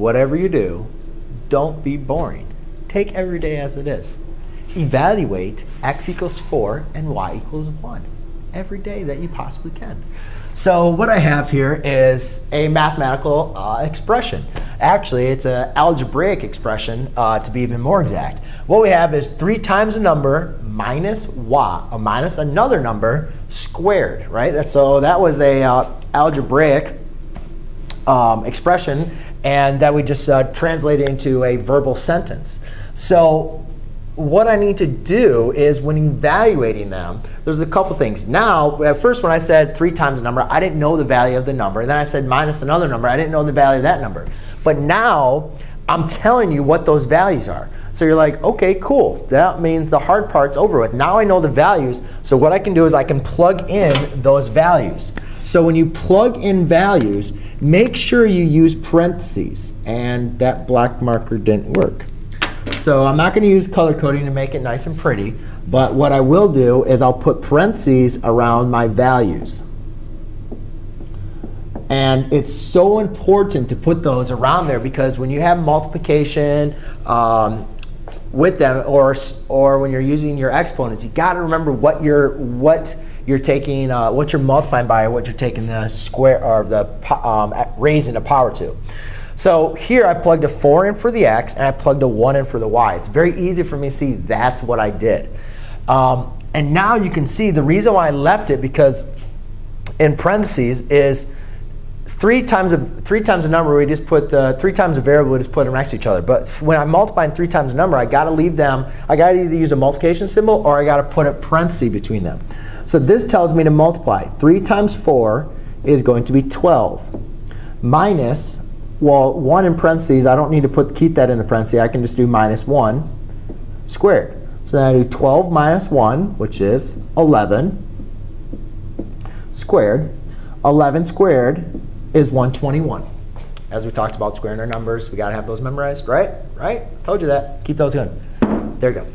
whatever you do, don't be boring. Take every day as it is. Evaluate x equals 4 and y equals 1 every day that you possibly can. So what I have here is a mathematical uh, expression. Actually, it's an algebraic expression uh, to be even more exact. What we have is 3 times a number minus y, uh, minus another number squared, right? That's, so that was a uh, algebraic um, expression, and that we just uh, translated into a verbal sentence. So what I need to do is when evaluating them, there's a couple things. Now, at first when I said three times a number, I didn't know the value of the number. And then I said minus another number, I didn't know the value of that number. But now, I'm telling you what those values are. So you're like, okay, cool. That means the hard part's over with. Now I know the values. So what I can do is I can plug in those values. So when you plug in values, make sure you use parentheses. And that black marker didn't work. So I'm not going to use color coding to make it nice and pretty. But what I will do is I'll put parentheses around my values. And it's so important to put those around there because when you have multiplication, um, with them or or when you're using your exponents you got to remember what you're what you're taking uh, what you're multiplying by what you're taking the square or the um, raising the power to so here I plugged a 4 in for the x and I plugged a 1 in for the y. It's very easy for me to see that's what I did. Um, and now you can see the reason why I left it because in parentheses is three times a three times a number, we just put the three times a variable, we just put them next to each other. But when I'm multiplying three times a number, I got to leave them. I got to either use a multiplication symbol or I got to put a parenthesis between them. So this tells me to multiply. Three times four is going to be 12 minus. Well, one in parentheses, I don't need to put keep that in the parentheses. I can just do minus one squared. So then I do 12 minus 1, which is 11 squared. 11 squared is 121. As we talked about squaring our numbers, we got to have those memorized, right? Right? Told you that. Keep those going. There you go.